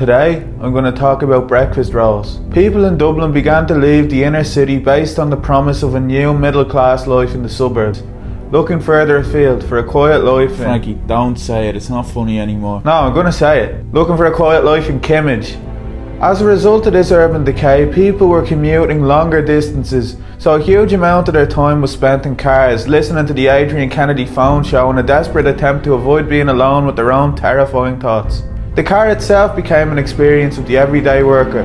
Today, I'm going to talk about breakfast rolls. People in Dublin began to leave the inner city based on the promise of a new middle class life in the suburbs, looking further afield for a quiet life. in- Frankie, don't say it. It's not funny anymore. No, I'm going to say it. Looking for a quiet life in Kimmage. As a result of this urban decay, people were commuting longer distances, so a huge amount of their time was spent in cars, listening to the Adrian Kennedy phone show in a desperate attempt to avoid being alone with their own terrifying thoughts. The car itself became an experience of the everyday worker.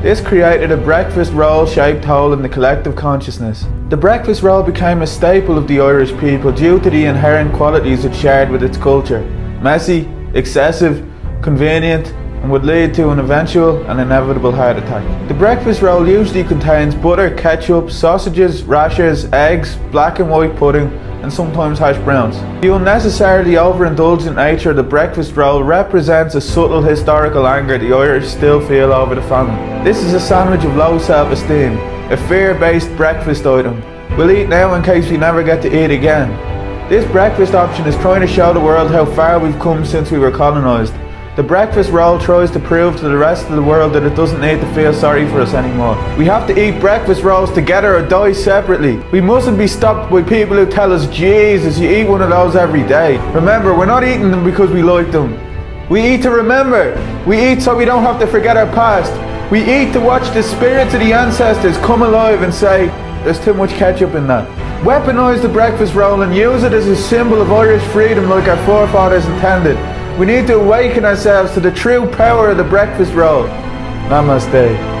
This created a breakfast roll shaped hole in the collective consciousness. The breakfast roll became a staple of the Irish people due to the inherent qualities it shared with its culture messy, excessive, convenient, and would lead to an eventual and inevitable heart attack. The breakfast roll usually contains butter, ketchup, sausages, rashers, eggs, black and white pudding, and sometimes hash browns. The unnecessarily overindulgent nature of the breakfast roll represents a subtle historical anger the Irish still feel over the famine. This is a sandwich of low self-esteem, a fear-based breakfast item. We'll eat now in case we never get to eat again. This breakfast option is trying to show the world how far we've come since we were colonised. The breakfast roll tries to prove to the rest of the world that it doesn't need to feel sorry for us anymore. We have to eat breakfast rolls together or die separately. We mustn't be stopped by people who tell us, Jesus, you eat one of those every day. Remember, we're not eating them because we like them. We eat to remember. We eat so we don't have to forget our past. We eat to watch the spirits of the ancestors come alive and say, there's too much ketchup in that. Weaponize the breakfast roll and use it as a symbol of Irish freedom like our forefathers intended. We need to awaken ourselves to the true power of the breakfast roll. Namaste.